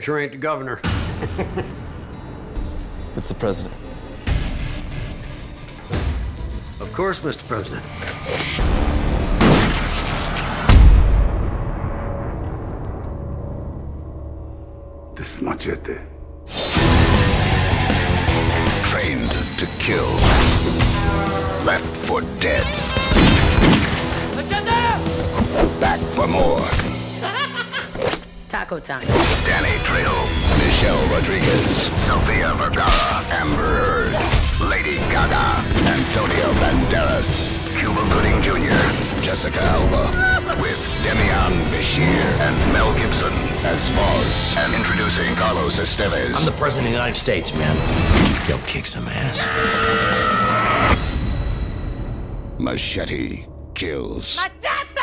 Sure ain't the governor. It's the president. Of course, Mr. President. This machete. Trained to kill. Left for dead. Back for more. Taco time. Danny Trejo, Michelle Rodriguez, Sofia Vergara, Amber Heard, Lady Gaga, Antonio Banderas, Cuba Gooding Jr., Jessica Alba, with Demian Bichir and Mel Gibson as Voz, and introducing Carlos Estevez. I'm the president of the United States, man. Go kick some ass. Machete kills. Machete!